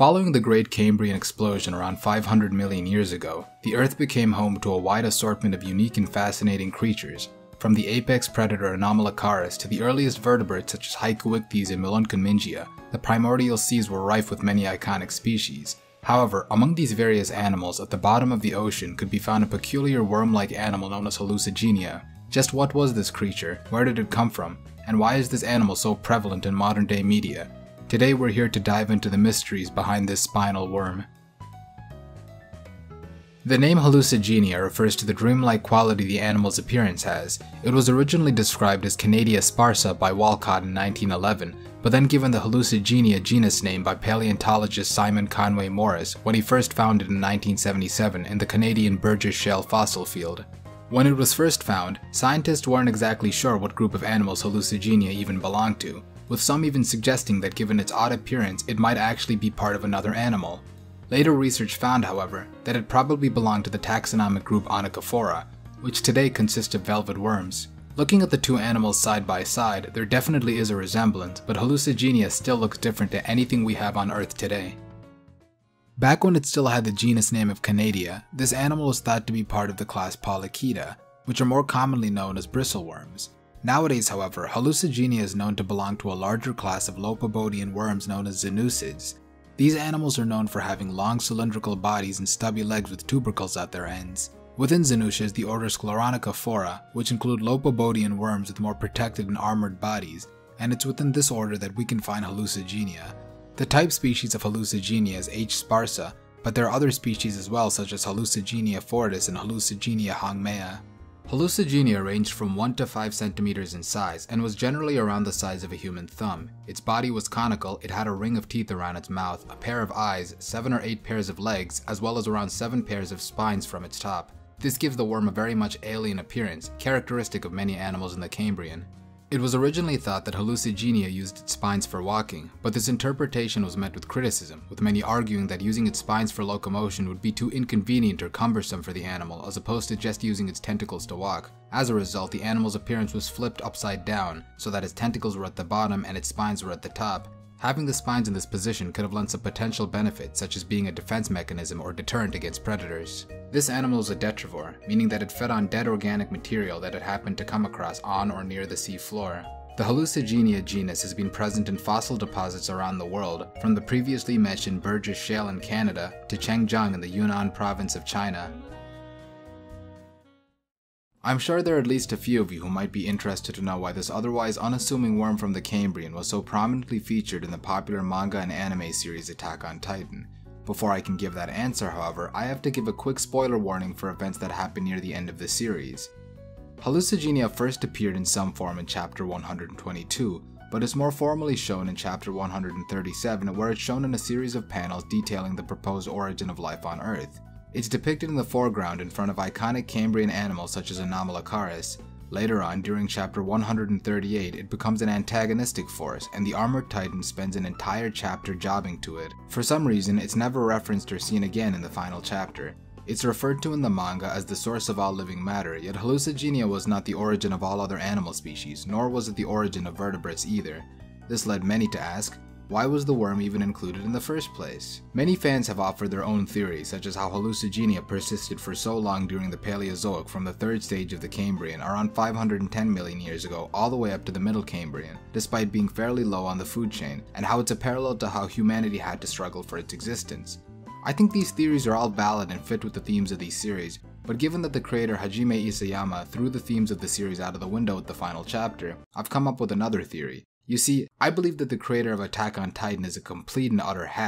Following the Great Cambrian explosion around 500 million years ago, the Earth became home to a wide assortment of unique and fascinating creatures, from the apex predator Anomalocaris to the earliest vertebrates such as Haikouichthys and Myllokunmingia, the primordial seas were rife with many iconic species. However, among these various animals, at the bottom of the ocean could be found a peculiar worm-like animal known as Hallucigenia. Just what was this creature, where did it come from, and why is this animal so prevalent in modern day media? Today we're here to dive into the mysteries behind this spinal worm. The name hallucigenia refers to the dreamlike quality the animal's appearance has. It was originally described as Canadia sparsa by Walcott in 1911, but then given the hallucigenia genus name by paleontologist Simon Conway Morris when he first found it in 1977 in the Canadian Burgess Shale fossil field. When it was first found, scientists weren't exactly sure what group of animals hallucigenia even belonged to, with some even suggesting that given its odd appearance, it might actually be part of another animal. Later research found, however, that it probably belonged to the taxonomic group Onychophora, which today consists of velvet worms. Looking at the two animals side by side, there definitely is a resemblance, but Hallucigenia still looks different to anything we have on Earth today. Back when it still had the genus name of Canadia, this animal was thought to be part of the class Polychaeta, which are more commonly known as bristleworms. Nowadays, however, hallucigenia is known to belong to a larger class of lobopodian worms known as Xenusiids. These animals are known for having long cylindrical bodies and stubby legs with tubercles at their ends. Within Xenusiids, the order Scleronychophora, which include lobopodian worms with more protected and armored bodies, and it's within this order that we can find hallucigenia. The type species of hallucigenia is H. sparsa, but there are other species as well such as Hallucigenia fortis and Hallucigenia hongmeia. Hallucigenia ranged from 1 to 5 centimeters in size and was generally around the size of a human thumb. Its body was conical, it had a ring of teeth around its mouth, a pair of eyes, 7 or 8 pairs of legs, as well as around 7 pairs of spines from its top. This gives the worm a very much alien appearance, characteristic of many animals in the Cambrian. It was originally thought that hallucigenia used its spines for walking, but this interpretation was met with criticism, with many arguing that using its spines for locomotion would be too inconvenient or cumbersome for the animal as opposed to just using its tentacles to walk. As a result, the animal's appearance was flipped upside down, so that its tentacles were at the bottom and its spines were at the top, Having the spines in this position could have lent some potential benefits such as being a defense mechanism or deterrent against predators. This animal is a detrivore, meaning that it fed on dead organic material that it happened to come across on or near the sea floor. The Hallucigenia genus has been present in fossil deposits around the world, from the previously mentioned Burgess Shale in Canada to Chengjiang in the Yunnan province of China. I'm sure there are at least a few of you who might be interested to know why this otherwise unassuming worm from the Cambrian was so prominently featured in the popular manga and anime series Attack on Titan. Before I can give that answer, however, I have to give a quick spoiler warning for events that happen near the end of the series. Hallucigenia first appeared in some form in chapter 122, but is more formally shown in chapter 137 where it's shown in a series of panels detailing the proposed origin of life on Earth. It's depicted in the foreground in front of iconic Cambrian animals such as Anomalocaris. Later on, during chapter 138, it becomes an antagonistic force, and the armored titan spends an entire chapter jobbing to it. For some reason, it's never referenced or seen again in the final chapter. It's referred to in the manga as the source of all living matter, yet hallucigenia was not the origin of all other animal species, nor was it the origin of vertebrates either. This led many to ask, why was the worm even included in the first place? Many fans have offered their own theories, such as how hallucigenia persisted for so long during the Paleozoic from the third stage of the Cambrian around 510 million years ago all the way up to the Middle Cambrian, despite being fairly low on the food chain, and how it's a parallel to how humanity had to struggle for its existence. I think these theories are all valid and fit with the themes of these series, but given that the creator Hajime Isayama threw the themes of the series out of the window with the final chapter, I've come up with another theory, you see, I believe that the creator of Attack on Titan is a complete and utter hack